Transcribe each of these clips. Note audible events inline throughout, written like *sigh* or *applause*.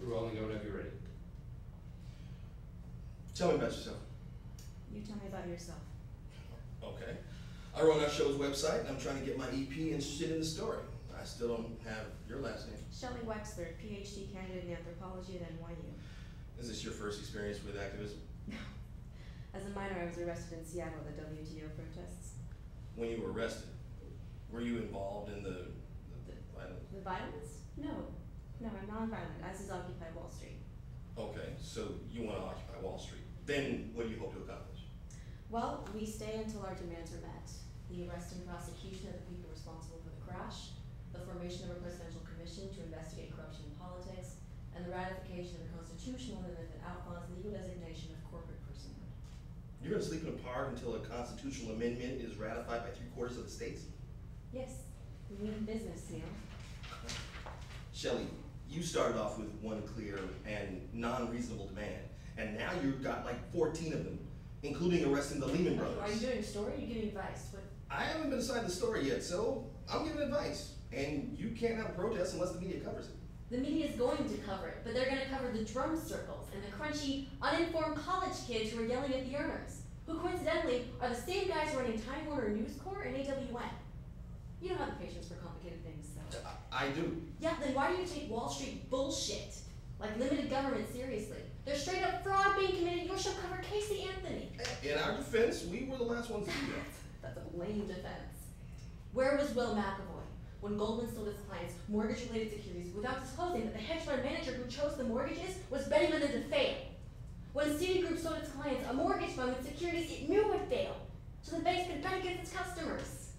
We're rolling go whenever you're ready. Tell me about yourself. You tell me about yourself. Okay. I run our show's website and I'm trying to get my EP interested in the story. I still don't have your last name. Shelly Wexler, PhD candidate in anthropology at NYU. Is this your first experience with activism? No. As a minor, I was arrested in Seattle at the WTO protests. When you were arrested, were you involved in the, the violence? The violence? No, I'm non-violent, as is Occupy Wall Street. Okay, so you want to occupy Wall Street. Then what do you hope to accomplish? Well, we stay until our demands are met. The arrest and prosecution of the people responsible for the crash, the formation of a presidential commission to investigate corruption in politics, and the ratification of a constitutional amendment that outlaws legal designation of corporate personhood. You're going to sleep in a park until a constitutional amendment is ratified by three quarters of the states? Yes, we mean business, Neil. Shelly, you started off with one clear and non-reasonable demand, and now you've got like 14 of them, including arresting the Lehman Brothers. Are you doing a story? Are you giving advice? What, I haven't been assigned the story yet, so I'm giving advice. And you can't have a protest unless the media covers it. The media is going to cover it, but they're going to cover the drum circles and the crunchy, uninformed college kids who are yelling at the earners, who coincidentally are the same guys running Time Warner News Corps and AWM. You don't have the patience for complicated things, so. I, do. Yeah, then why do you take Wall Street bullshit, like limited government, seriously? There's straight up fraud being committed. Your show covered Casey Anthony. In our defense, we were the last ones to do that. *laughs* That's a lame defense. Where was Will McAvoy when Goldman sold its clients mortgage-related securities without disclosing that the hedge fund manager who chose the mortgages was betting on them to fail? When Citigroup sold its clients a mortgage fund with securities it knew would fail, so the banks could bet against its customers.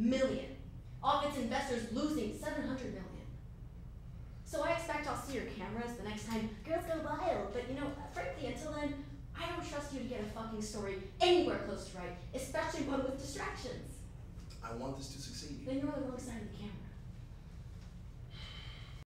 Citigroup made 160 million off its investors losing 700 million. So I expect I'll see your cameras the next time girls go wild, but you know, frankly, until then, I don't trust you to get a fucking story anywhere close to right, especially one with distractions. I want this to succeed. Then you're on the wrong side of the camera.